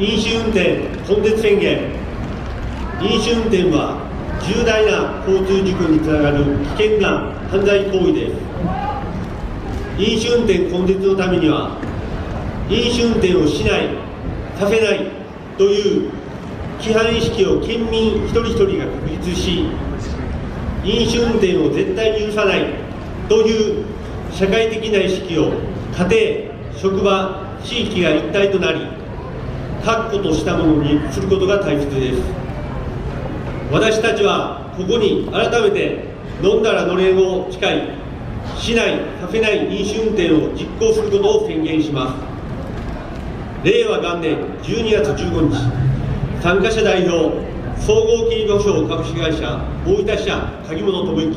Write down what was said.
飲酒運転根絶宣言。飲酒運転は重大な交通事故につながる危険な犯罪行為です。飲酒運転根絶のためには飲酒運転をしないさせないという規範意識を県民一人一人が確立し飲酒運転を絶対に許さないという社会的な意識を家庭職場地域が一体となり確固としたものにすることが大切です。私たちはここに改めて飲んだらのれんを誓いしないさせない飲酒運転を実行することを宣言します。令和元年12月15日参加者代表総合警備保障株式会社大分支社鍵本智之。